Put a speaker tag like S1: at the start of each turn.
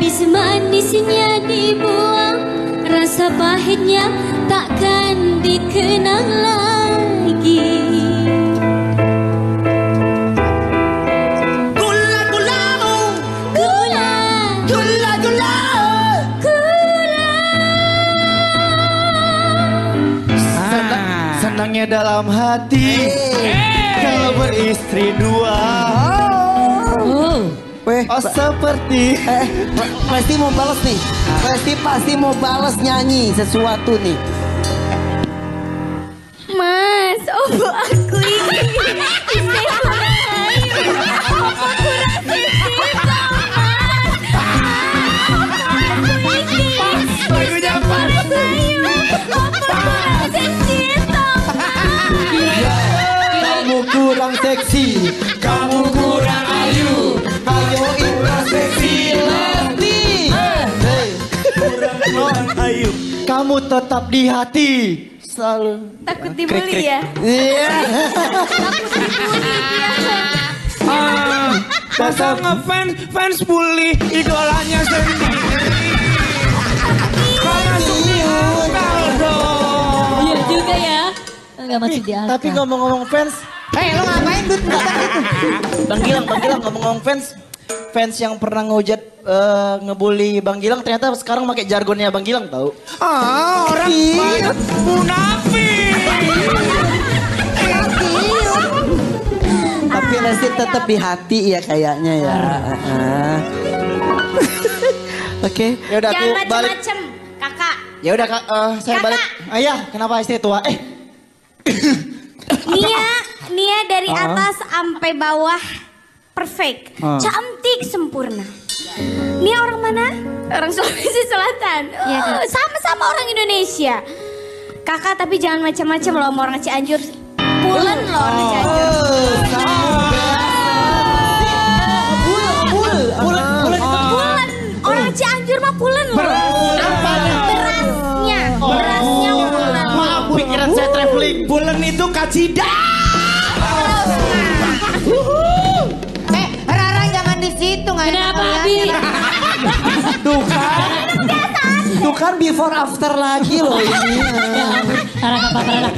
S1: Habis manisnya dibuang Rasa pahitnya takkan dikenang lagi.
S2: Senang- senangnya dalam hati. Kalau beristri dua.
S1: Oh
S3: Weh,
S2: Oh seperti
S3: eh, pasti mau balas nih. Pasti pasti mau balas nyanyi sesuatu nih.
S1: Mas, opo aku ini. Opo kurang
S4: Lagunya
S1: sisi
S2: kamu kurang seksi, kamu Ayu. Kamu tetap di hati. Selalu.
S1: Takut dibully ya
S3: Iya.
S1: Takut dibully dia
S4: Ah, masa ngefans fans bully idolanya sendiri. Kau masuk di akal dong.
S1: Iya juga ya Enggak masuk di akal
S2: Tapi ngomong-ngomong fans,
S3: Hei, lo ngapain Dut?
S2: Bang Gilang, Bang Gilang ngomong-ngomong fans, fans yang pernah ngehujat eh, ngebully Bang Gilang ternyata sekarang pakai jargonnya Bang Gilang tahu.
S4: Ah, orang banyak munafik.
S3: Tapi Lesti tetap di hati ya kayaknya ya. Ah. Oke.
S2: Ya udah aku balik.
S1: macem-macem Kakak
S2: Ya udah Kak, eh, saya
S1: Kakak.
S2: balik. Ayah, kenapa istri tua? Eh,
S1: Nia, Nia dari
S2: Ah.
S1: atas sampai bawah perfect,
S2: Ah.
S1: cantik sempurna. Nia orang mana? Orang Sulawesi Selatan. Oh, Sama-sama orang Indonesia. Kakak tapi jangan macam-macam loh sama orang Cianjur. Pulen loh orang Cianjur.
S2: bulan, bulan, bulan.
S1: Pulen. Orang Cianjur mah pulen loh. Berasnya, berasnya pulen.
S2: Maaf, pikiran saya traveling.
S4: Bulan itu kacida.
S5: Enak
S1: Kenapa. Abi?
S3: Tuh kan. Tuh kan before after lagi loh ini.
S1: Rara apa-apa Rara.